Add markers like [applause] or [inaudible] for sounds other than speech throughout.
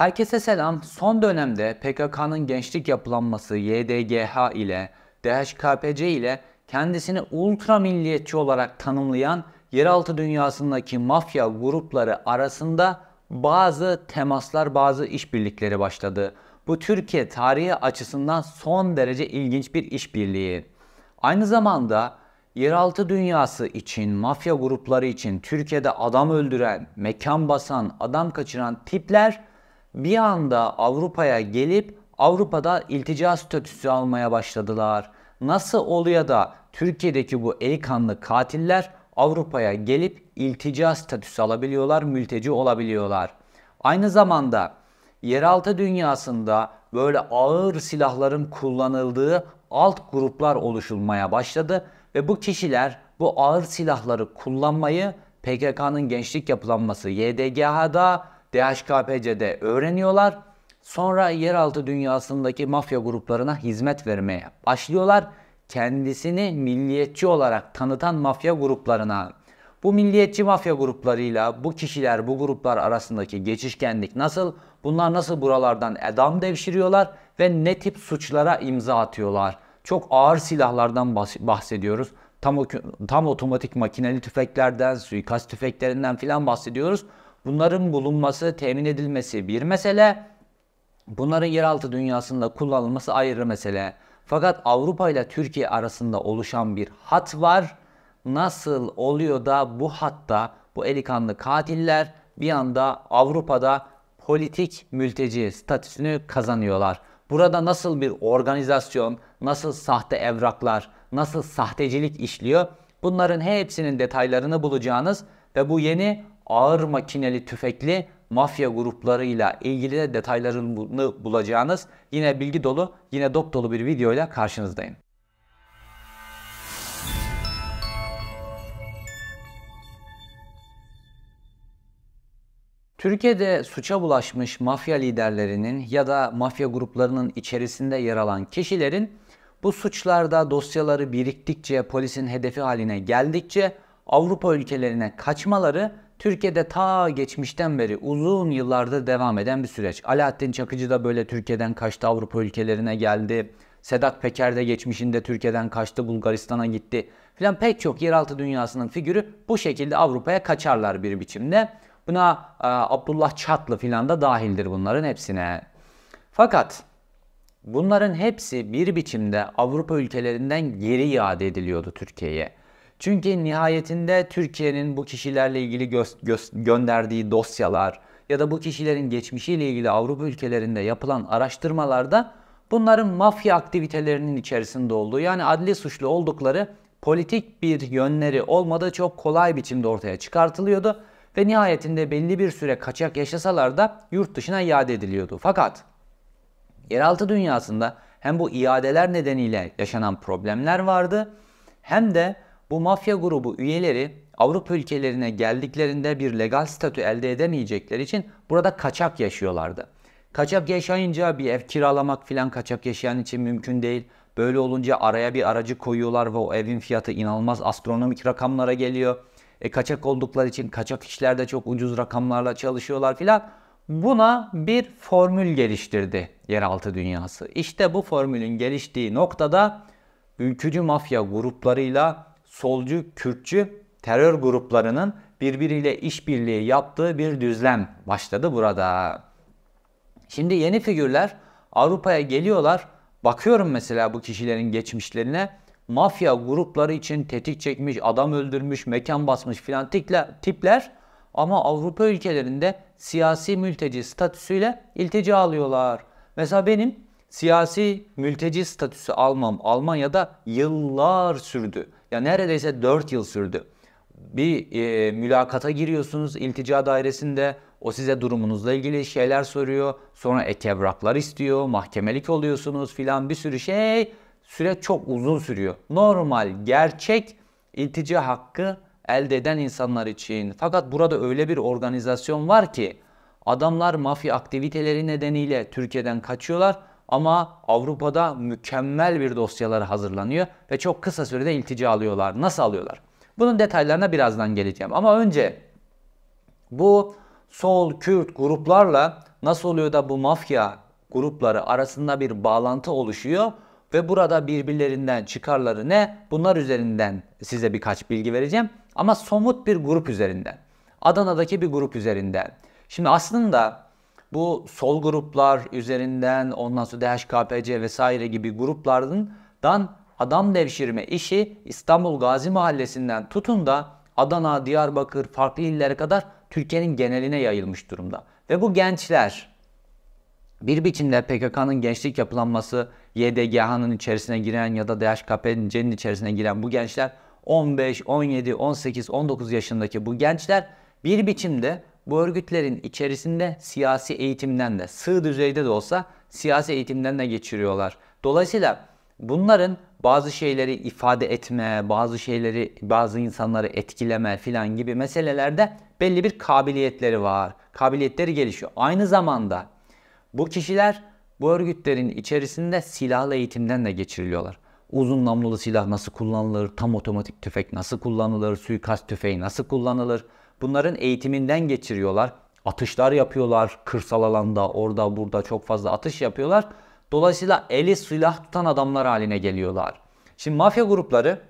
Herkese selam. Son dönemde PKK'nın gençlik yapılanması YDGH ile DHKPC ile kendisini ultra milliyetçi olarak tanımlayan yeraltı dünyasındaki mafya grupları arasında bazı temaslar, bazı işbirlikleri başladı. Bu Türkiye tarihi açısından son derece ilginç bir işbirliği. Aynı zamanda yeraltı dünyası için, mafya grupları için Türkiye'de adam öldüren, mekan basan, adam kaçıran tipler bir anda Avrupa'ya gelip Avrupa'da iltica statüsü almaya başladılar. Nasıl oluyor da Türkiye'deki bu eli kanlı katiller Avrupa'ya gelip iltica statüsü alabiliyorlar, mülteci olabiliyorlar. Aynı zamanda yeraltı dünyasında böyle ağır silahların kullanıldığı alt gruplar oluşulmaya başladı ve bu kişiler bu ağır silahları kullanmayı PKK'nın gençlik yapılanması YDGH'da, DHKPC'de öğreniyorlar. Sonra yeraltı dünyasındaki mafya gruplarına hizmet vermeye başlıyorlar. Kendisini milliyetçi olarak tanıtan mafya gruplarına. Bu milliyetçi mafya gruplarıyla bu kişiler, bu gruplar arasındaki geçişkenlik nasıl? Bunlar nasıl buralardan edam devşiriyorlar ve ne tip suçlara imza atıyorlar? Çok ağır silahlardan bahsediyoruz. Tam, tam otomatik makineli tüfeklerden, suikast tüfeklerinden filan bahsediyoruz. Bunların bulunması, temin edilmesi bir mesele. Bunların yeraltı dünyasında kullanılması ayrı mesele. Fakat Avrupa ile Türkiye arasında oluşan bir hat var. Nasıl oluyor da bu hatta bu elikanlı katiller bir anda Avrupa'da politik mülteci statüsünü kazanıyorlar. Burada nasıl bir organizasyon, nasıl sahte evraklar, nasıl sahtecilik işliyor? Bunların hepsinin detaylarını bulacağınız ve bu yeni ağır makineli tüfekli mafya gruplarıyla ilgili de detaylarını bulacağınız yine bilgi dolu, yine dop dolu bir videoyla karşınızdayım. Türkiye'de suça bulaşmış mafya liderlerinin ya da mafya gruplarının içerisinde yer alan kişilerin bu suçlarda dosyaları biriktikçe, polisin hedefi haline geldikçe Avrupa ülkelerine kaçmaları Türkiye'de ta geçmişten beri uzun yıllardır devam eden bir süreç. Alaaddin Çakıcı da böyle Türkiye'den kaçtı Avrupa ülkelerine geldi. Sedat Peker de geçmişinde Türkiye'den kaçtı Bulgaristan'a gitti. Filan pek çok yeraltı dünyasının figürü bu şekilde Avrupa'ya kaçarlar bir biçimde. Buna e, Abdullah Çatlı filan da dahildir bunların hepsine. Fakat bunların hepsi bir biçimde Avrupa ülkelerinden geri iade ediliyordu Türkiye'ye. Çünkü nihayetinde Türkiye'nin bu kişilerle ilgili gö- gö- gönderdiği dosyalar ya da bu kişilerin geçmişiyle ilgili Avrupa ülkelerinde yapılan araştırmalarda bunların mafya aktivitelerinin içerisinde olduğu yani adli suçlu oldukları politik bir yönleri olmadığı çok kolay biçimde ortaya çıkartılıyordu ve nihayetinde belli bir süre kaçak yaşasalar da yurt dışına iade ediliyordu. Fakat yeraltı dünyasında hem bu iadeler nedeniyle yaşanan problemler vardı hem de bu mafya grubu üyeleri Avrupa ülkelerine geldiklerinde bir legal statü elde edemeyecekleri için burada kaçak yaşıyorlardı. Kaçak yaşayınca bir ev kiralamak filan kaçak yaşayan için mümkün değil. Böyle olunca araya bir aracı koyuyorlar ve o evin fiyatı inanılmaz astronomik rakamlara geliyor. E, kaçak oldukları için kaçak işlerde çok ucuz rakamlarla çalışıyorlar filan. Buna bir formül geliştirdi yeraltı dünyası. İşte bu formülün geliştiği noktada ülkücü mafya gruplarıyla solcu, Kürtçü terör gruplarının birbiriyle işbirliği yaptığı bir düzlem başladı burada. Şimdi yeni figürler Avrupa'ya geliyorlar. Bakıyorum mesela bu kişilerin geçmişlerine. Mafya grupları için tetik çekmiş, adam öldürmüş, mekan basmış filan tipler ama Avrupa ülkelerinde siyasi mülteci statüsüyle iltica alıyorlar. Mesela benim siyasi mülteci statüsü almam Almanya'da yıllar sürdü. Ya neredeyse 4 yıl sürdü. Bir e, mülakata giriyorsunuz iltica dairesinde. O size durumunuzla ilgili şeyler soruyor. Sonra ek evraklar istiyor. Mahkemelik oluyorsunuz filan bir sürü şey. Süreç çok uzun sürüyor. Normal, gerçek iltica hakkı elde eden insanlar için. Fakat burada öyle bir organizasyon var ki adamlar mafya aktiviteleri nedeniyle Türkiye'den kaçıyorlar ama Avrupa'da mükemmel bir dosyaları hazırlanıyor ve çok kısa sürede iltica alıyorlar. Nasıl alıyorlar? Bunun detaylarına birazdan geleceğim. Ama önce bu sol Kürt gruplarla nasıl oluyor da bu mafya grupları arasında bir bağlantı oluşuyor ve burada birbirlerinden çıkarları ne? Bunlar üzerinden size birkaç bilgi vereceğim ama somut bir grup üzerinden. Adana'daki bir grup üzerinden. Şimdi aslında bu sol gruplar üzerinden ondan sonra DHKPC vesaire gibi gruplardan adam devşirme işi İstanbul Gazi Mahallesi'nden tutun da Adana, Diyarbakır, farklı illere kadar Türkiye'nin geneline yayılmış durumda. Ve bu gençler bir biçimde PKK'nın gençlik yapılanması, YDGH'nın içerisine giren ya da DHKPC'nin içerisine giren bu gençler 15, 17, 18, 19 yaşındaki bu gençler bir biçimde bu örgütlerin içerisinde siyasi eğitimden de sığ düzeyde de olsa siyasi eğitimden de geçiriyorlar. Dolayısıyla bunların bazı şeyleri ifade etme, bazı şeyleri, bazı insanları etkileme filan gibi meselelerde belli bir kabiliyetleri var. Kabiliyetleri gelişiyor. Aynı zamanda bu kişiler bu örgütlerin içerisinde silahlı eğitimden de geçiriliyorlar. Uzun namlulu silah nasıl kullanılır, tam otomatik tüfek nasıl kullanılır, suikast tüfeği nasıl kullanılır, Bunların eğitiminden geçiriyorlar. Atışlar yapıyorlar kırsal alanda orada burada çok fazla atış yapıyorlar. Dolayısıyla eli silah tutan adamlar haline geliyorlar. Şimdi mafya grupları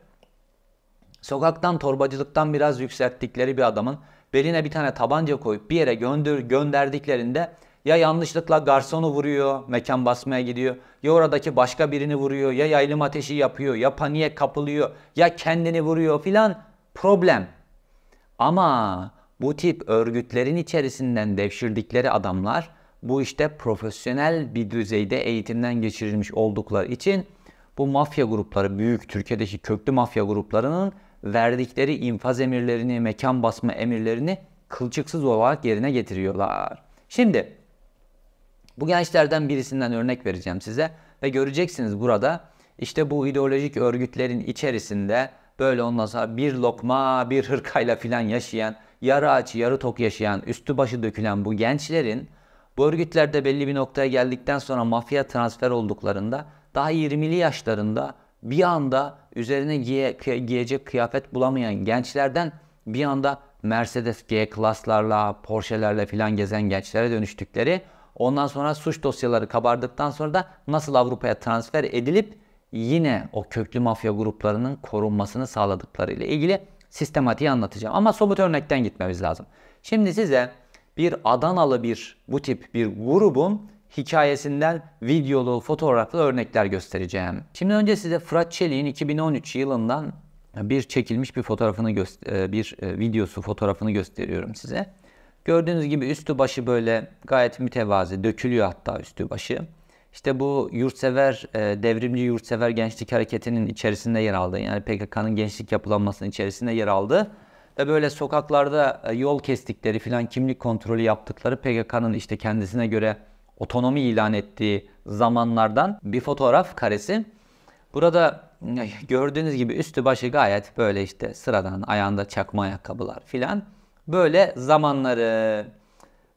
sokaktan torbacılıktan biraz yükselttikleri bir adamın beline bir tane tabanca koyup bir yere gönder, gönderdiklerinde ya yanlışlıkla garsonu vuruyor, mekan basmaya gidiyor. Ya oradaki başka birini vuruyor, ya yaylım ateşi yapıyor, ya paniğe kapılıyor, ya kendini vuruyor filan problem. Ama bu tip örgütlerin içerisinden devşirdikleri adamlar bu işte profesyonel bir düzeyde eğitimden geçirilmiş oldukları için bu mafya grupları, büyük Türkiye'deki köklü mafya gruplarının verdikleri infaz emirlerini, mekan basma emirlerini kılçıksız olarak yerine getiriyorlar. Şimdi bu gençlerden birisinden örnek vereceğim size ve göreceksiniz burada işte bu ideolojik örgütlerin içerisinde Böyle ondan bir lokma bir hırkayla filan yaşayan, yarı aç yarı tok yaşayan, üstü başı dökülen bu gençlerin bu örgütlerde belli bir noktaya geldikten sonra mafya transfer olduklarında daha 20'li yaşlarında bir anda üzerine giye, giyecek kıyafet bulamayan gençlerden bir anda Mercedes G klaslarla, Porsche'lerle filan gezen gençlere dönüştükleri ondan sonra suç dosyaları kabardıktan sonra da nasıl Avrupa'ya transfer edilip yine o köklü mafya gruplarının korunmasını sağladıkları ile ilgili sistematiği anlatacağım. Ama somut örnekten gitmemiz lazım. Şimdi size bir Adanalı bir bu tip bir grubun hikayesinden videolu, fotoğraflı örnekler göstereceğim. Şimdi önce size Fırat Çelik'in 2013 yılından bir çekilmiş bir fotoğrafını e, bir e, videosu fotoğrafını gösteriyorum size. Gördüğünüz gibi üstü başı böyle gayet mütevazi, dökülüyor hatta üstü başı. İşte bu yurtsever, e, devrimci yurtsever gençlik hareketinin içerisinde yer aldı. Yani PKK'nın gençlik yapılanmasının içerisinde yer aldı. Ve böyle sokaklarda e, yol kestikleri filan kimlik kontrolü yaptıkları PKK'nın işte kendisine göre otonomi ilan ettiği zamanlardan bir fotoğraf karesi. Burada e, gördüğünüz gibi üstü başı gayet böyle işte sıradan ayağında çakma ayakkabılar filan. Böyle zamanları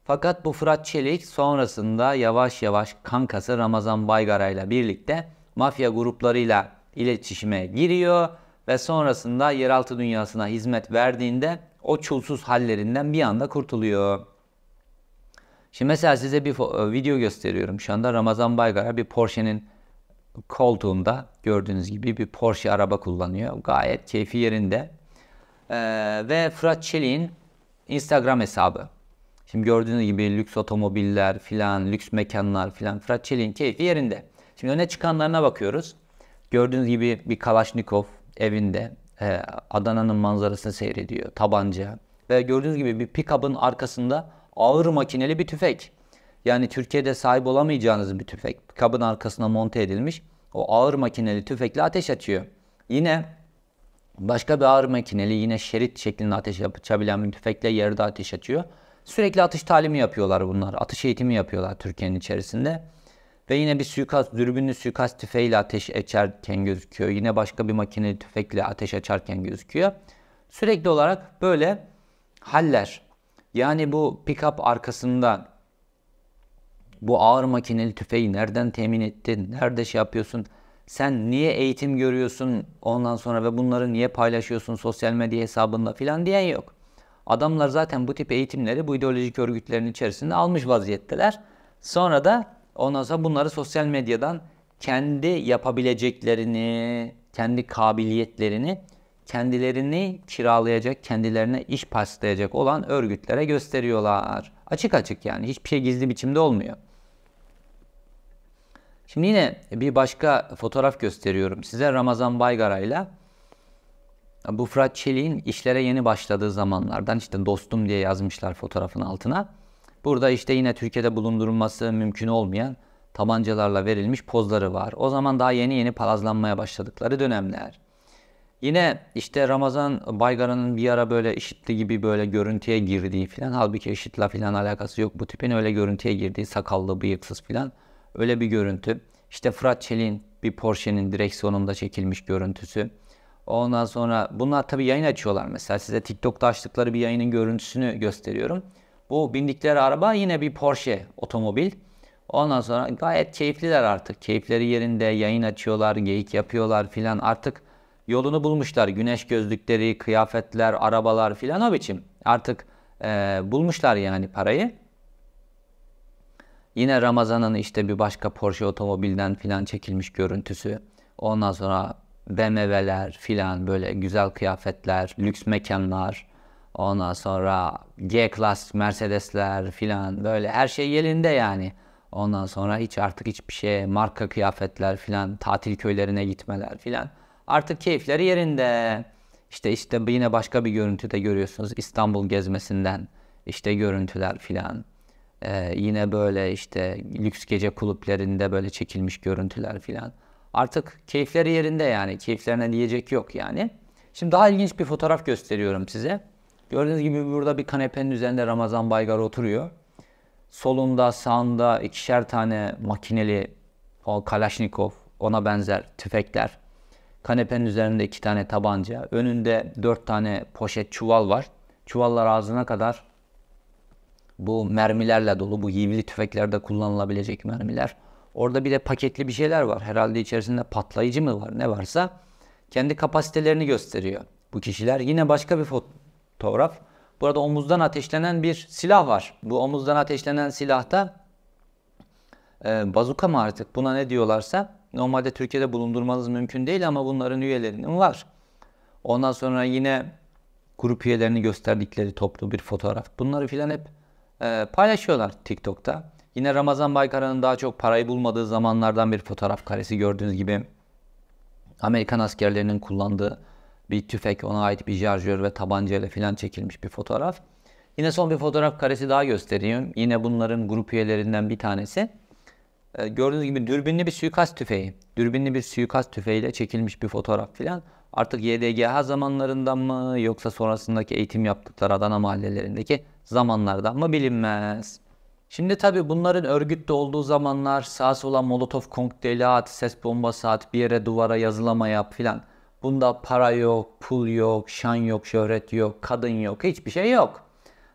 fakat bu Fırat Çelik sonrasında yavaş yavaş kankası Ramazan Baygara ile birlikte mafya gruplarıyla iletişime giriyor ve sonrasında yeraltı dünyasına hizmet verdiğinde o çulsuz hallerinden bir anda kurtuluyor. Şimdi mesela size bir e, video gösteriyorum. Şu anda Ramazan Baygara bir Porsche'nin koltuğunda gördüğünüz gibi bir Porsche araba kullanıyor. Gayet keyfi yerinde. Ee, ve Fırat Çelik'in Instagram hesabı. Şimdi gördüğünüz gibi lüks otomobiller filan, lüks mekanlar filan. Fırat Çelik'in keyfi yerinde. Şimdi öne çıkanlarına bakıyoruz. Gördüğünüz gibi bir Kalaşnikov evinde e, Adana'nın manzarasını seyrediyor. Tabanca. Ve gördüğünüz gibi bir pick-up'ın arkasında ağır makineli bir tüfek. Yani Türkiye'de sahip olamayacağınız bir tüfek. Pick-up'ın arkasına monte edilmiş. O ağır makineli tüfekle ateş açıyor. Yine başka bir ağır makineli yine şerit şeklinde ateş açabilen bir tüfekle yerde ateş açıyor. Sürekli atış talimi yapıyorlar bunlar. Atış eğitimi yapıyorlar Türkiye'nin içerisinde. Ve yine bir suikast, dürbünlü suikast tüfeğiyle ateş açarken gözüküyor. Yine başka bir makineli tüfekle ateş açarken gözüküyor. Sürekli olarak böyle haller. Yani bu pick-up arkasında bu ağır makineli tüfeği nereden temin ettin? Nerede şey yapıyorsun? Sen niye eğitim görüyorsun ondan sonra ve bunları niye paylaşıyorsun sosyal medya hesabında filan diyen yok. Adamlar zaten bu tip eğitimleri bu ideolojik örgütlerin içerisinde almış vaziyetteler. Sonra da ondan sonra bunları sosyal medyadan kendi yapabileceklerini, kendi kabiliyetlerini, kendilerini kiralayacak, kendilerine iş paslayacak olan örgütlere gösteriyorlar. Açık açık yani hiçbir şey gizli biçimde olmuyor. Şimdi yine bir başka fotoğraf gösteriyorum size Ramazan Baygara'yla. Bu Fırat Çelik'in işlere yeni başladığı zamanlardan işte dostum diye yazmışlar fotoğrafın altına. Burada işte yine Türkiye'de bulundurulması mümkün olmayan tabancalarla verilmiş pozları var. O zaman daha yeni yeni palazlanmaya başladıkları dönemler. Yine işte Ramazan Baygara'nın bir ara böyle işitli gibi böyle görüntüye girdiği filan. Halbuki işitle filan alakası yok. Bu tipin öyle görüntüye girdiği sakallı bıyıksız filan. Öyle bir görüntü. İşte Fırat Çelik'in bir Porsche'nin direksiyonunda çekilmiş görüntüsü. Ondan sonra bunlar tabii yayın açıyorlar. Mesela size TikTok'ta açtıkları bir yayının görüntüsünü gösteriyorum. Bu bindikleri araba yine bir Porsche otomobil. Ondan sonra gayet keyifliler artık. Keyifleri yerinde yayın açıyorlar, geyik yapıyorlar filan. Artık yolunu bulmuşlar. Güneş gözlükleri, kıyafetler, arabalar filan o biçim. Artık e, bulmuşlar yani parayı. Yine Ramazan'ın işte bir başka Porsche otomobilden filan çekilmiş görüntüsü. Ondan sonra BMW'ler filan böyle güzel kıyafetler, lüks mekanlar. Ondan sonra G-Class Mercedesler filan böyle her şey yerinde yani. Ondan sonra hiç artık hiçbir şey marka kıyafetler filan tatil köylerine gitmeler filan. Artık keyifleri yerinde. İşte işte yine başka bir görüntüde görüyorsunuz İstanbul gezmesinden işte görüntüler filan. Ee, yine böyle işte lüks gece kulüplerinde böyle çekilmiş görüntüler filan. Artık keyifleri yerinde yani. Keyiflerine diyecek yok yani. Şimdi daha ilginç bir fotoğraf gösteriyorum size. Gördüğünüz gibi burada bir kanepenin üzerinde Ramazan Baygar oturuyor. Solunda, sağında ikişer tane makineli o Kalashnikov, ona benzer tüfekler. Kanepenin üzerinde iki tane tabanca. Önünde dört tane poşet çuval var. Çuvallar ağzına kadar bu mermilerle dolu. Bu yivli tüfeklerde kullanılabilecek mermiler. Orada bir de paketli bir şeyler var. Herhalde içerisinde patlayıcı mı var ne varsa kendi kapasitelerini gösteriyor. Bu kişiler yine başka bir fotoğraf. Burada omuzdan ateşlenen bir silah var. Bu omuzdan ateşlenen silahta e, bazuka mı artık buna ne diyorlarsa normalde Türkiye'de bulundurmanız mümkün değil ama bunların üyelerinin var. Ondan sonra yine grup üyelerini gösterdikleri toplu bir fotoğraf. Bunları filan hep e, paylaşıyorlar TikTok'ta. Yine Ramazan Baykara'nın daha çok parayı bulmadığı zamanlardan bir fotoğraf karesi gördüğünüz gibi Amerikan askerlerinin kullandığı bir tüfek, ona ait bir şarjör ve tabancayla filan çekilmiş bir fotoğraf. Yine son bir fotoğraf karesi daha göstereyim. Yine bunların grup üyelerinden bir tanesi. Ee, gördüğünüz gibi dürbünlü bir suikast tüfeği. Dürbünlü bir suikast tüfeğiyle çekilmiş bir fotoğraf filan. Artık YDGH zamanlarından mı yoksa sonrasındaki eğitim yaptıkları Adana mahallelerindeki zamanlardan mı bilinmez. Şimdi tabi bunların örgütte olduğu zamanlar sağa sola molotof konkteyli at, ses bombası at, bir yere duvara yazılama yap filan. Bunda para yok, pul yok, şan yok, şöhret yok, kadın yok, hiçbir şey yok.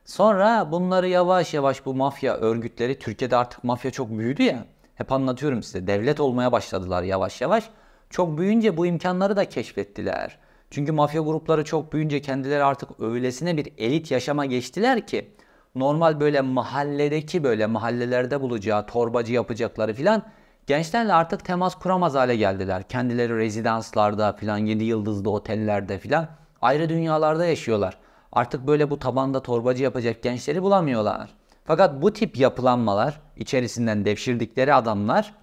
Sonra bunları yavaş yavaş bu mafya örgütleri, Türkiye'de artık mafya çok büyüdü ya. Hep anlatıyorum size, devlet olmaya başladılar yavaş yavaş. Çok büyüyünce bu imkanları da keşfettiler. Çünkü mafya grupları çok büyüyünce kendileri artık öylesine bir elit yaşama geçtiler ki normal böyle mahalledeki böyle mahallelerde bulacağı torbacı yapacakları filan gençlerle artık temas kuramaz hale geldiler. Kendileri rezidanslarda filan 7 yıldızlı otellerde filan ayrı dünyalarda yaşıyorlar. Artık böyle bu tabanda torbacı yapacak gençleri bulamıyorlar. Fakat bu tip yapılanmalar içerisinden devşirdikleri adamlar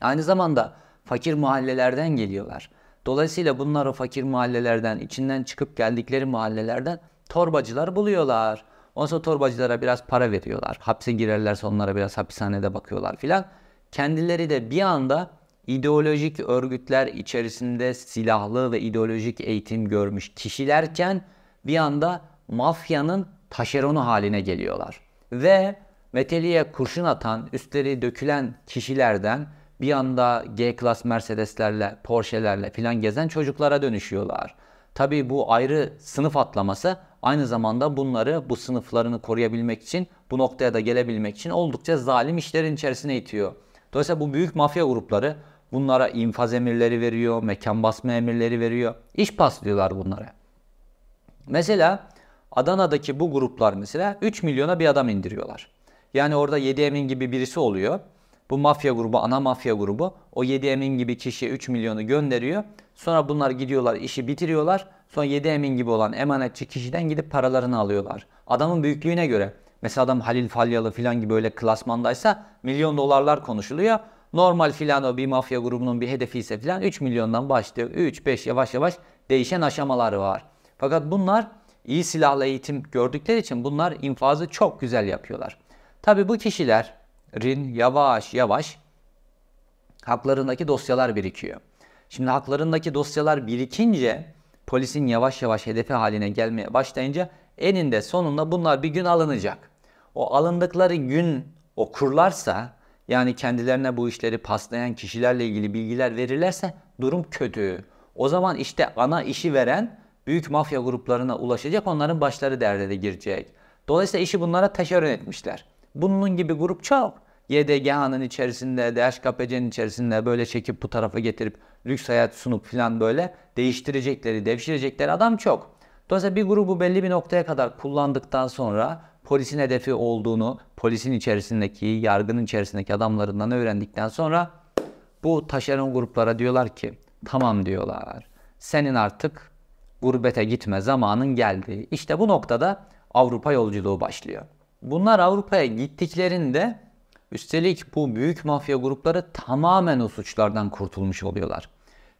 aynı zamanda fakir mahallelerden geliyorlar. Dolayısıyla bunlar fakir mahallelerden, içinden çıkıp geldikleri mahallelerden torbacılar buluyorlar. Ondan sonra torbacılara biraz para veriyorlar. Hapse girerlerse onlara biraz hapishanede bakıyorlar filan. Kendileri de bir anda ideolojik örgütler içerisinde silahlı ve ideolojik eğitim görmüş kişilerken bir anda mafyanın taşeronu haline geliyorlar. Ve meteliğe kurşun atan, üstleri dökülen kişilerden bir anda G-Class Mercedeslerle, Porsche'lerle filan gezen çocuklara dönüşüyorlar. Tabi bu ayrı sınıf atlaması aynı zamanda bunları bu sınıflarını koruyabilmek için bu noktaya da gelebilmek için oldukça zalim işlerin içerisine itiyor. Dolayısıyla bu büyük mafya grupları bunlara infaz emirleri veriyor, mekan basma emirleri veriyor. İş paslıyorlar bunlara. Mesela Adana'daki bu gruplar mesela 3 milyona bir adam indiriyorlar. Yani orada 7 Emin gibi birisi oluyor. Bu mafya grubu, ana mafya grubu o 7 Emin gibi kişiye 3 milyonu gönderiyor. Sonra bunlar gidiyorlar, işi bitiriyorlar. Sonra 7 Emin gibi olan emanetçi kişiden gidip paralarını alıyorlar. Adamın büyüklüğüne göre. Mesela adam Halil Falyalı falan gibi öyle klasmandaysa milyon dolarlar konuşuluyor. Normal filan o bir mafya grubunun bir hedefi ise filan 3 milyondan başlıyor. 3-5 yavaş yavaş değişen aşamaları var. Fakat bunlar iyi silahlı eğitim gördükleri için bunlar infazı çok güzel yapıyorlar. Tabi bu kişilerin yavaş yavaş haklarındaki dosyalar birikiyor. Şimdi haklarındaki dosyalar birikince polisin yavaş yavaş hedefi haline gelmeye başlayınca eninde sonunda bunlar bir gün alınacak. O alındıkları gün okurlarsa yani kendilerine bu işleri paslayan kişilerle ilgili bilgiler verirlerse durum kötü. O zaman işte ana işi veren büyük mafya gruplarına ulaşacak onların başları derde de girecek. Dolayısıyla işi bunlara teşekkür etmişler. Bunun gibi grup çok. YDGH'nın içerisinde, DHKPC'nin içerisinde böyle çekip bu tarafa getirip lüks hayat sunup filan böyle değiştirecekleri, devşirecekleri adam çok. Dolayısıyla bir grubu belli bir noktaya kadar kullandıktan sonra polisin hedefi olduğunu, polisin içerisindeki, yargının içerisindeki adamlarından öğrendikten sonra bu taşeron gruplara diyorlar ki tamam diyorlar. Senin artık gurbete gitme zamanın geldi. İşte bu noktada Avrupa yolculuğu başlıyor. Bunlar Avrupa'ya gittiklerinde üstelik bu büyük mafya grupları tamamen o suçlardan kurtulmuş oluyorlar.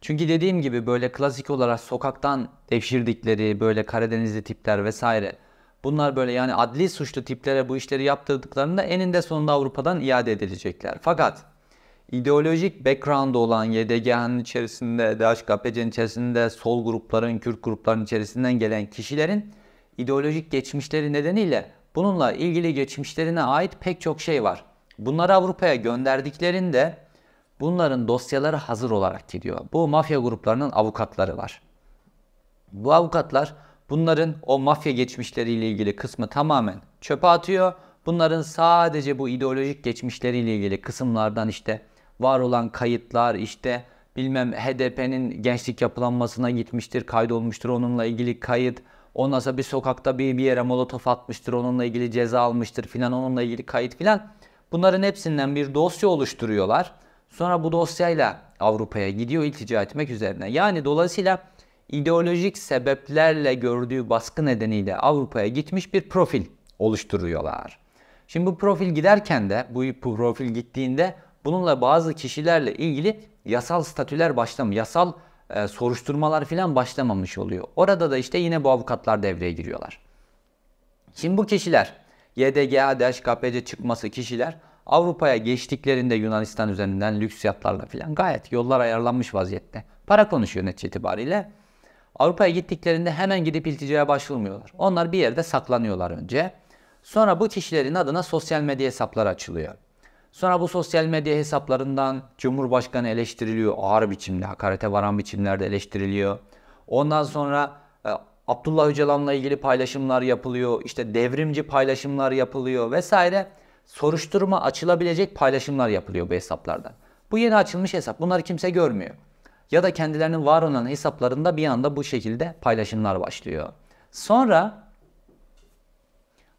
Çünkü dediğim gibi böyle klasik olarak sokaktan devşirdikleri böyle Karadenizli tipler vesaire bunlar böyle yani adli suçlu tiplere bu işleri yaptırdıklarında eninde sonunda Avrupa'dan iade edilecekler. Fakat ideolojik background olan YDG'nin içerisinde, DHKPC'nin içerisinde, sol grupların, Kürt grupların içerisinden gelen kişilerin ideolojik geçmişleri nedeniyle bununla ilgili geçmişlerine ait pek çok şey var. Bunları Avrupa'ya gönderdiklerinde bunların dosyaları hazır olarak gidiyor. Bu mafya gruplarının avukatları var. Bu avukatlar bunların o mafya geçmişleriyle ilgili kısmı tamamen çöpe atıyor. Bunların sadece bu ideolojik geçmişleriyle ilgili kısımlardan işte var olan kayıtlar işte bilmem HDP'nin gençlik yapılanmasına gitmiştir, kaydolmuştur onunla ilgili kayıt. Ondan sonra bir sokakta bir, bir yere molotof atmıştır, onunla ilgili ceza almıştır filan, onunla ilgili kayıt filan. Bunların hepsinden bir dosya oluşturuyorlar. Sonra bu dosyayla Avrupa'ya gidiyor iltica etmek üzerine. Yani dolayısıyla ideolojik sebeplerle gördüğü baskı nedeniyle Avrupa'ya gitmiş bir profil oluşturuyorlar. Şimdi bu profil giderken de bu profil gittiğinde bununla bazı kişilerle ilgili yasal statüler başlamıyor. Yasal e, soruşturmalar filan başlamamış oluyor. Orada da işte yine bu avukatlar devreye giriyorlar. Şimdi bu kişiler YDGA, DHKPC çıkması kişiler Avrupa'ya geçtiklerinde Yunanistan üzerinden lüks yatlarla filan gayet yollar ayarlanmış vaziyette. Para konuşuyor netice itibariyle. Avrupa'ya gittiklerinde hemen gidip ilticaya başvurmuyorlar. Onlar bir yerde saklanıyorlar önce. Sonra bu kişilerin adına sosyal medya hesapları açılıyor. Sonra bu sosyal medya hesaplarından Cumhurbaşkanı eleştiriliyor. Ağır biçimde, hakarete varan biçimlerde eleştiriliyor. Ondan sonra e, Abdullah Öcalan'la ilgili paylaşımlar yapılıyor. İşte devrimci paylaşımlar yapılıyor vesaire. Soruşturma açılabilecek paylaşımlar yapılıyor bu hesaplardan. Bu yeni açılmış hesap. Bunları kimse görmüyor. Ya da kendilerinin var olan hesaplarında bir anda bu şekilde paylaşımlar başlıyor. Sonra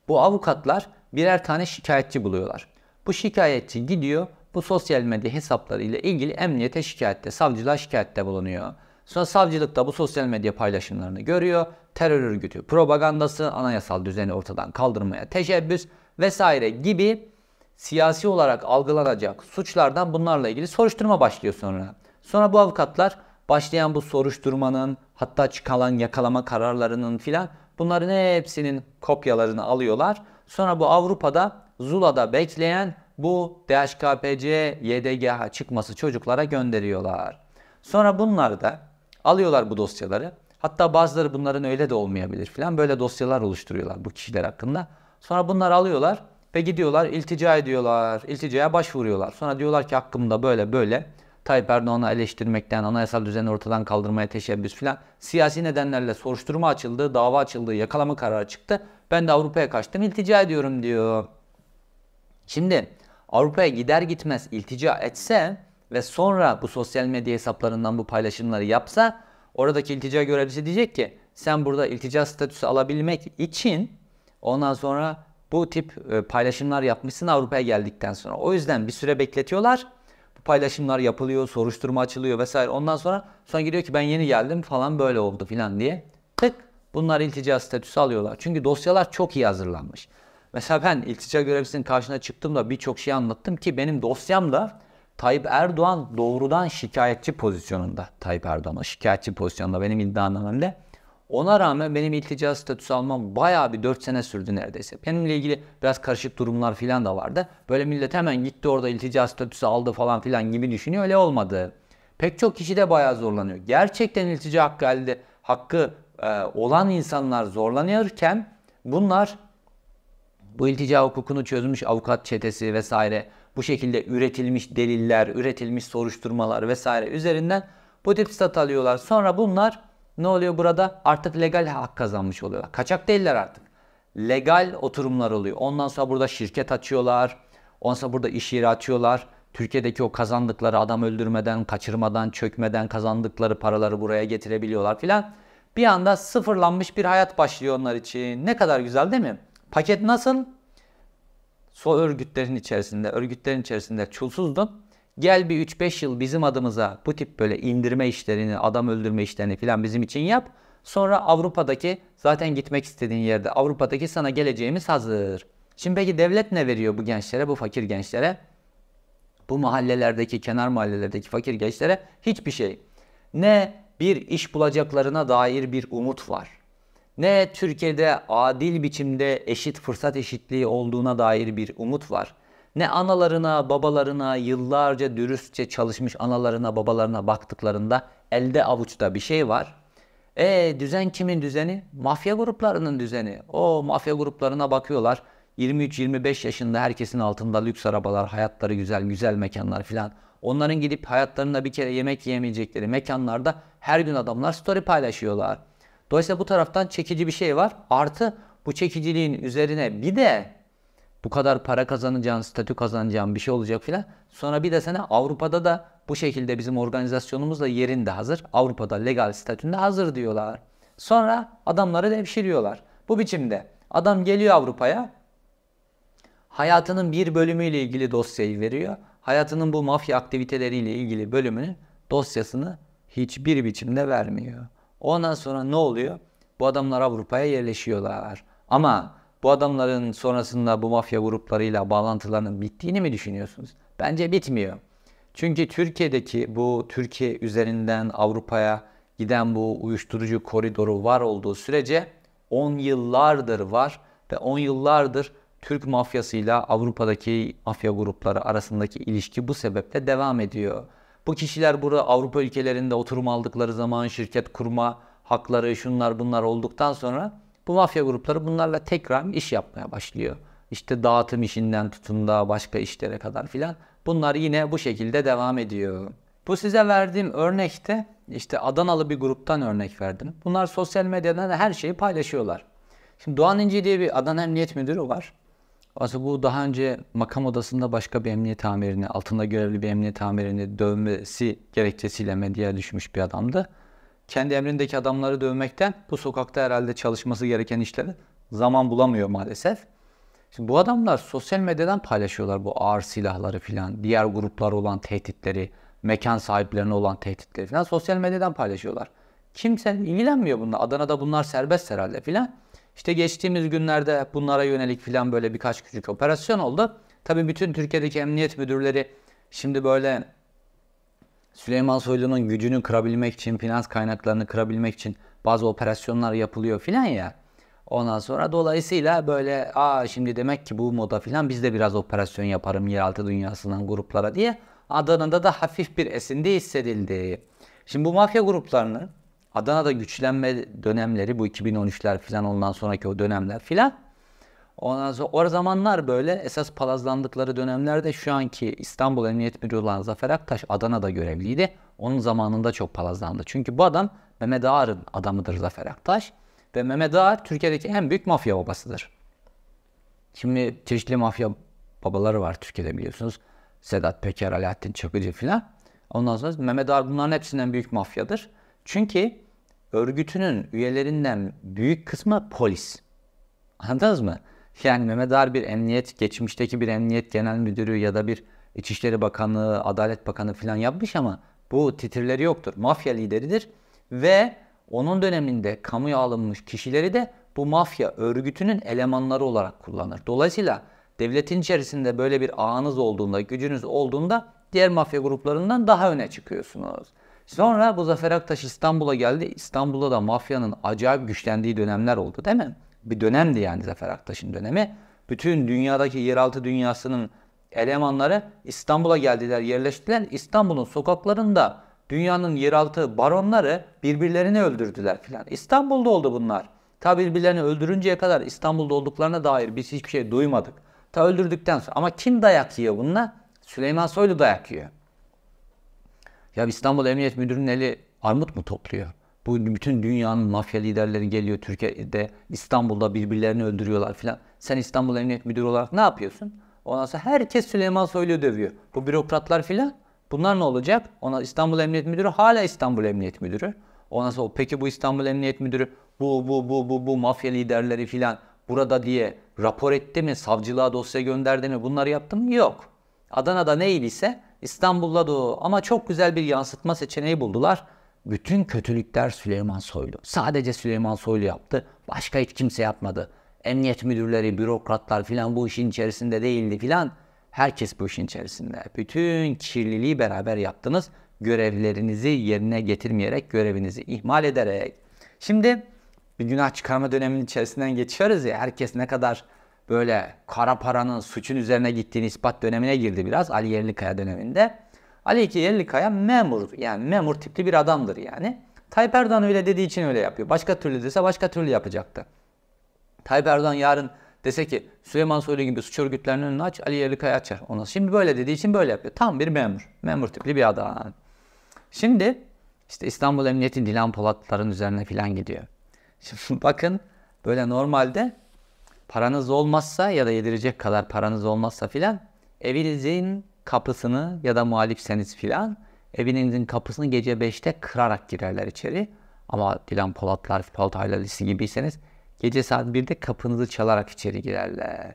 bu avukatlar birer tane şikayetçi buluyorlar. Bu şikayetçi gidiyor bu sosyal medya hesapları ile ilgili emniyete şikayette, savcılığa şikayette bulunuyor. Sonra savcılık da bu sosyal medya paylaşımlarını görüyor. Terör örgütü, propagandası, anayasal düzeni ortadan kaldırmaya teşebbüs vesaire gibi siyasi olarak algılanacak suçlardan bunlarla ilgili soruşturma başlıyor sonra. Sonra bu avukatlar başlayan bu soruşturmanın hatta çıkan yakalama kararlarının filan bunların hepsinin kopyalarını alıyorlar. Sonra bu Avrupa'da Zula'da bekleyen bu DHKPC, YDGH çıkması çocuklara gönderiyorlar. Sonra bunlar da alıyorlar bu dosyaları. Hatta bazıları bunların öyle de olmayabilir filan. Böyle dosyalar oluşturuyorlar bu kişiler hakkında. Sonra bunlar alıyorlar ve gidiyorlar iltica ediyorlar. İlticaya başvuruyorlar. Sonra diyorlar ki hakkımda böyle böyle Tayyip Erdoğan'ı eleştirmekten, anayasal düzeni ortadan kaldırmaya teşebbüs filan siyasi nedenlerle soruşturma açıldı, dava açıldı, yakalama kararı çıktı. Ben de Avrupa'ya kaçtım, iltica ediyorum diyor. Şimdi Avrupa'ya gider gitmez iltica etse ve sonra bu sosyal medya hesaplarından bu paylaşımları yapsa oradaki iltica görevlisi diyecek ki sen burada iltica statüsü alabilmek için ondan sonra bu tip e, paylaşımlar yapmışsın Avrupa'ya geldikten sonra. O yüzden bir süre bekletiyorlar. Bu paylaşımlar yapılıyor, soruşturma açılıyor vesaire. Ondan sonra sonra gidiyor ki ben yeni geldim falan böyle oldu filan diye. Tık bunlar iltica statüsü alıyorlar. Çünkü dosyalar çok iyi hazırlanmış. Mesela ben iltica görevlisinin karşına çıktığımda birçok şey anlattım ki benim dosyamda Tayyip Erdoğan doğrudan şikayetçi pozisyonunda. Tayyip Erdoğan'a şikayetçi pozisyonunda benim iddianamemde. Ona rağmen benim iltica statüsü almam bayağı bir 4 sene sürdü neredeyse. Benimle ilgili biraz karışık durumlar filan da vardı. Böyle millet hemen gitti orada iltica statüsü aldı falan filan gibi düşünüyor. Öyle olmadı. Pek çok kişi de bayağı zorlanıyor. Gerçekten iltica hakkı elde hakkı e, olan insanlar zorlanıyorken bunlar bu iltica hukukunu çözmüş avukat çetesi vesaire bu şekilde üretilmiş deliller, üretilmiş soruşturmalar vesaire üzerinden bu tip stat alıyorlar. Sonra bunlar ne oluyor burada? Artık legal hak kazanmış oluyorlar. Kaçak değiller artık. Legal oturumlar oluyor. Ondan sonra burada şirket açıyorlar. Ondan sonra burada iş yeri açıyorlar. Türkiye'deki o kazandıkları adam öldürmeden, kaçırmadan, çökmeden kazandıkları paraları buraya getirebiliyorlar filan. Bir anda sıfırlanmış bir hayat başlıyor onlar için. Ne kadar güzel değil mi? Paket nasıl? Sol örgütlerin içerisinde, örgütlerin içerisinde çulsuzdun. Gel bir 3-5 yıl bizim adımıza bu tip böyle indirme işlerini, adam öldürme işlerini falan bizim için yap. Sonra Avrupa'daki zaten gitmek istediğin yerde Avrupa'daki sana geleceğimiz hazır. Şimdi peki devlet ne veriyor bu gençlere, bu fakir gençlere? Bu mahallelerdeki, kenar mahallelerdeki fakir gençlere hiçbir şey. Ne bir iş bulacaklarına dair bir umut var. Ne Türkiye'de adil biçimde eşit fırsat eşitliği olduğuna dair bir umut var. Ne analarına, babalarına, yıllarca dürüstçe çalışmış analarına, babalarına baktıklarında elde avuçta bir şey var. E düzen kimin düzeni? Mafya gruplarının düzeni. O mafya gruplarına bakıyorlar. 23-25 yaşında herkesin altında lüks arabalar, hayatları güzel, güzel mekanlar filan. Onların gidip hayatlarında bir kere yemek yiyemeyecekleri mekanlarda her gün adamlar story paylaşıyorlar. Dolayısıyla bu taraftan çekici bir şey var. Artı bu çekiciliğin üzerine bir de bu kadar para kazanacağın, statü kazanacağın bir şey olacak filan. Sonra bir de sana Avrupa'da da bu şekilde bizim organizasyonumuz da yerinde hazır. Avrupa'da legal statünde hazır diyorlar. Sonra adamları devşiriyorlar. Bu biçimde adam geliyor Avrupa'ya hayatının bir bölümüyle ilgili dosyayı veriyor. Hayatının bu mafya aktiviteleriyle ilgili bölümünün dosyasını hiçbir biçimde vermiyor. Ondan sonra ne oluyor? Bu adamlar Avrupa'ya yerleşiyorlar. Ama bu adamların sonrasında bu mafya gruplarıyla bağlantılarının bittiğini mi düşünüyorsunuz? Bence bitmiyor. Çünkü Türkiye'deki bu Türkiye üzerinden Avrupa'ya giden bu uyuşturucu koridoru var olduğu sürece 10 yıllardır var ve 10 yıllardır Türk mafyasıyla Avrupa'daki mafya grupları arasındaki ilişki bu sebeple devam ediyor. Bu kişiler burada Avrupa ülkelerinde oturum aldıkları zaman şirket kurma hakları şunlar bunlar olduktan sonra bu mafya grupları bunlarla tekrar iş yapmaya başlıyor. İşte dağıtım işinden tutun da başka işlere kadar filan. Bunlar yine bu şekilde devam ediyor. Bu size verdiğim örnekte işte Adanalı bir gruptan örnek verdim. Bunlar sosyal medyadan her şeyi paylaşıyorlar. Şimdi Doğan İnci diye bir Adana Emniyet Müdürü var. Aslında bu daha önce makam odasında başka bir emniyet amirini, altında görevli bir emniyet amirini dövmesi gerekçesiyle medyaya düşmüş bir adamdı. Kendi emrindeki adamları dövmekten bu sokakta herhalde çalışması gereken işleri zaman bulamıyor maalesef. Şimdi bu adamlar sosyal medyadan paylaşıyorlar bu ağır silahları filan, diğer gruplar olan tehditleri, mekan sahiplerine olan tehditleri filan sosyal medyadan paylaşıyorlar. Kimse ilgilenmiyor bununla. Adana'da bunlar serbest herhalde filan. İşte geçtiğimiz günlerde bunlara yönelik filan böyle birkaç küçük operasyon oldu. Tabi bütün Türkiye'deki emniyet müdürleri şimdi böyle Süleyman Soylu'nun gücünü kırabilmek için, finans kaynaklarını kırabilmek için bazı operasyonlar yapılıyor filan ya. Ondan sonra dolayısıyla böyle aa şimdi demek ki bu moda filan biz de biraz operasyon yaparım yeraltı dünyasından gruplara diye Adana'da da hafif bir esindi hissedildi. Şimdi bu mafya gruplarının Adana'da güçlenme dönemleri bu 2013'ler filan ondan sonraki o dönemler filan. Ondan sonra o zamanlar böyle esas palazlandıkları dönemlerde şu anki İstanbul Emniyet Müdürü olan Zafer Aktaş Adana'da görevliydi. Onun zamanında çok palazlandı. Çünkü bu adam Mehmet Ağar'ın adamıdır Zafer Aktaş. Ve Mehmet Ağar Türkiye'deki en büyük mafya babasıdır. Şimdi çeşitli mafya babaları var Türkiye'de biliyorsunuz. Sedat Peker, Alaaddin Çakıcı filan. Ondan sonra Mehmet Ağar bunların hepsinden büyük mafyadır. Çünkü örgütünün üyelerinden büyük kısmı polis. Anladınız mı? Yani Mehmet Ağar bir emniyet, geçmişteki bir emniyet genel müdürü ya da bir İçişleri Bakanlığı, Adalet Bakanı falan yapmış ama bu titirleri yoktur. Mafya lideridir ve onun döneminde kamuya alınmış kişileri de bu mafya örgütünün elemanları olarak kullanır. Dolayısıyla devletin içerisinde böyle bir ağınız olduğunda, gücünüz olduğunda diğer mafya gruplarından daha öne çıkıyorsunuz. Sonra bu Zafer Aktaş İstanbul'a geldi. İstanbul'da da mafyanın acayip güçlendiği dönemler oldu değil mi? Bir dönemdi yani Zafer Aktaş'ın dönemi. Bütün dünyadaki yeraltı dünyasının elemanları İstanbul'a geldiler, yerleştiler. İstanbul'un sokaklarında dünyanın yeraltı baronları birbirlerini öldürdüler filan. İstanbul'da oldu bunlar. Ta birbirlerini öldürünceye kadar İstanbul'da olduklarına dair biz hiçbir şey duymadık. Ta öldürdükten sonra. Ama kim dayak yiyor bununla? Süleyman Soylu dayak yiyor. Ya İstanbul Emniyet Müdürü'nün eli armut mu topluyor? Bu bütün dünyanın mafya liderleri geliyor Türkiye'de, İstanbul'da birbirlerini öldürüyorlar filan. Sen İstanbul Emniyet Müdürü olarak ne yapıyorsun? Ondan sonra herkes Süleyman Soylu dövüyor. Bu bürokratlar filan. Bunlar ne olacak? Ona İstanbul Emniyet Müdürü hala İstanbul Emniyet Müdürü. Ondan sonra peki bu İstanbul Emniyet Müdürü bu bu bu bu bu mafya liderleri filan burada diye rapor etti mi? Savcılığa dosya gönderdi mi? Bunları yaptı mı? Yok. Adana'da neydiyse İstanbul'da da o. Ama çok güzel bir yansıtma seçeneği buldular. Bütün kötülükler Süleyman Soylu. Sadece Süleyman Soylu yaptı. Başka hiç kimse yapmadı. Emniyet müdürleri, bürokratlar filan bu işin içerisinde değildi filan. Herkes bu işin içerisinde. Bütün kirliliği beraber yaptınız. Görevlerinizi yerine getirmeyerek, görevinizi ihmal ederek. Şimdi bir günah çıkarma döneminin içerisinden geçiyoruz ya. Herkes ne kadar böyle kara paranın suçun üzerine gittiğini ispat dönemine girdi biraz Ali Yerlikaya döneminde. Ali Yerlikaya memur yani memur tipli bir adamdır yani. Tayyip Erdoğan öyle dediği için öyle yapıyor. Başka türlü dese başka türlü yapacaktı. Tayyip Erdoğan yarın dese ki Süleyman Soylu gibi suç örgütlerinin önünü aç, Ali Yerlikaya açar. Ona şimdi böyle dediği için böyle yapıyor. Tam bir memur. Memur tipli bir adam. Şimdi işte İstanbul Emniyeti Dilan Polatların üzerine filan gidiyor. Şimdi [laughs] bakın böyle normalde paranız olmazsa ya da yedirecek kadar paranız olmazsa filan evinizin kapısını ya da muhalifseniz filan evinizin kapısını gece 5'te kırarak girerler içeri. Ama Dilan Polatlar, Polat ailesi gibiyseniz gece saat 1'de kapınızı çalarak içeri girerler.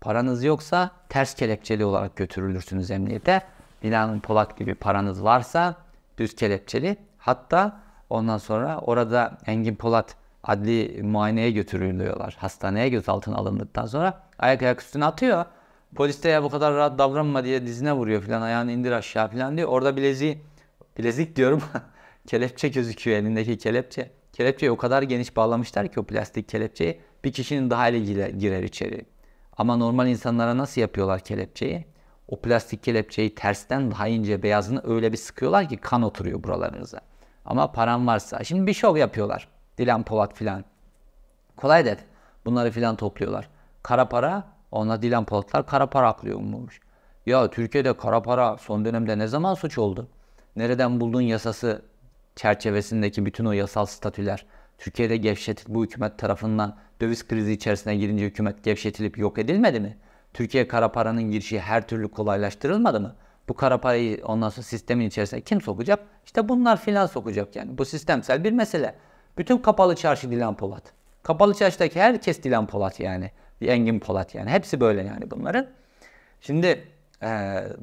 Paranız yoksa ters kelepçeli olarak götürülürsünüz emniyete. Dilan Polat gibi paranız varsa düz kelepçeli. Hatta ondan sonra orada Engin Polat adli muayeneye götürülüyorlar. Hastaneye gözaltına alındıktan sonra ayak ayak üstüne atıyor. Polis de ya bu kadar rahat davranma diye dizine vuruyor filan ayağını indir aşağı filan diyor. Orada bileziği, bilezik diyorum [laughs] kelepçe gözüküyor elindeki kelepçe. Kelepçeyi o kadar geniş bağlamışlar ki o plastik kelepçeyi bir kişinin daha ile girer, içeri. Ama normal insanlara nasıl yapıyorlar kelepçeyi? O plastik kelepçeyi tersten daha ince beyazını öyle bir sıkıyorlar ki kan oturuyor buralarınıza. Ama param varsa. Şimdi bir şov yapıyorlar. Dilan Polat filan. Kolay dedi. Bunları filan topluyorlar. Kara para, ona Dilan Polatlar kara para aklıyormuş. Ya Türkiye'de kara para son dönemde ne zaman suç oldu? Nereden buldun yasası çerçevesindeki bütün o yasal statüler Türkiye'de gevşetilip bu hükümet tarafından döviz krizi içerisine girince hükümet gevşetilip yok edilmedi mi? Türkiye kara paranın girişi her türlü kolaylaştırılmadı mı? Bu kara parayı ondan sonra sistemin içerisine kim sokacak? İşte bunlar filan sokacak yani. Bu sistemsel bir mesele. Bütün kapalı çarşı Dilan Polat. Kapalı çarşıdaki herkes Dilan Polat yani. Engin Polat yani. Hepsi böyle yani bunların. Şimdi e,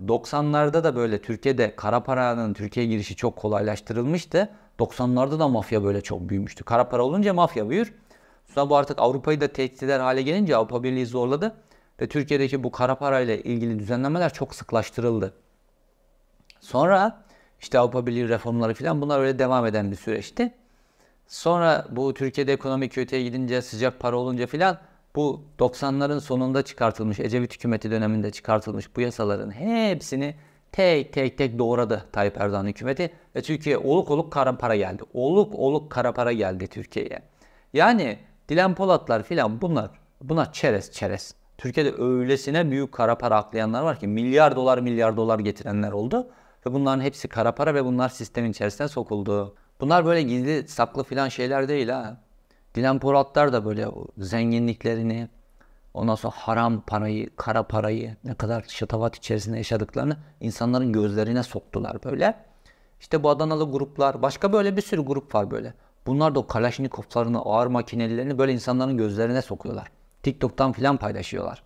90'larda da böyle Türkiye'de kara paranın Türkiye girişi çok kolaylaştırılmıştı. 90'larda da mafya böyle çok büyümüştü. Kara para olunca mafya büyür. Sonra bu artık Avrupa'yı da tehdit eder hale gelince Avrupa Birliği zorladı. Ve Türkiye'deki bu kara parayla ilgili düzenlemeler çok sıklaştırıldı. Sonra işte Avrupa Birliği reformları falan bunlar öyle devam eden bir süreçti. Sonra bu Türkiye'de ekonomi kötüye gidince sıcak para olunca filan bu 90'ların sonunda çıkartılmış Ecevit hükümeti döneminde çıkartılmış bu yasaların hepsini tek tek tek doğradı Tayyip Erdoğan hükümeti ve Türkiye oluk oluk kara para geldi. Oluk oluk kara para geldi Türkiye'ye. Yani Dilan Polatlar filan bunlar bunlar çerez çerez. Türkiye'de öylesine büyük kara para aklayanlar var ki milyar dolar milyar dolar getirenler oldu. Ve bunların hepsi kara para ve bunlar sistemin içerisine sokuldu. Bunlar böyle gizli saklı filan şeyler değil ha. Dilan Polatlar da böyle zenginliklerini, ondan sonra haram parayı, kara parayı, ne kadar şatavat içerisinde yaşadıklarını insanların gözlerine soktular böyle. İşte bu Adanalı gruplar, başka böyle bir sürü grup var böyle. Bunlar da o Kalaşnikovlarını, ağır makinelerini böyle insanların gözlerine sokuyorlar. TikTok'tan filan paylaşıyorlar.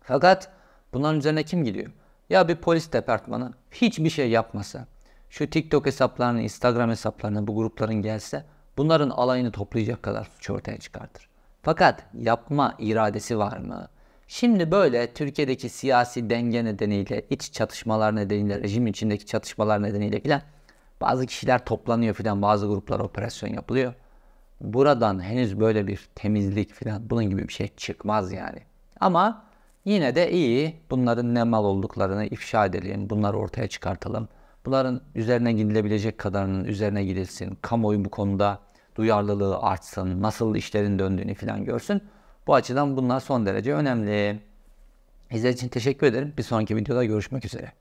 Fakat bunların üzerine kim gidiyor? Ya bir polis departmanı hiçbir şey yapmasa, şu TikTok hesaplarını, Instagram hesaplarını bu grupların gelse bunların alayını toplayacak kadar suç ortaya çıkartır. Fakat yapma iradesi var mı? Şimdi böyle Türkiye'deki siyasi denge nedeniyle, iç çatışmalar nedeniyle, rejim içindeki çatışmalar nedeniyle filan bazı kişiler toplanıyor filan, bazı gruplar operasyon yapılıyor. Buradan henüz böyle bir temizlik filan bunun gibi bir şey çıkmaz yani. Ama yine de iyi bunların ne mal olduklarını ifşa edelim, bunları ortaya çıkartalım. Bunların üzerine gidilebilecek kadarının üzerine gidilsin. Kamuoyu bu konuda duyarlılığı artsın, nasıl işlerin döndüğünü filan görsün. Bu açıdan bunlar son derece önemli. İzlediğiniz için teşekkür ederim. Bir sonraki videoda görüşmek üzere.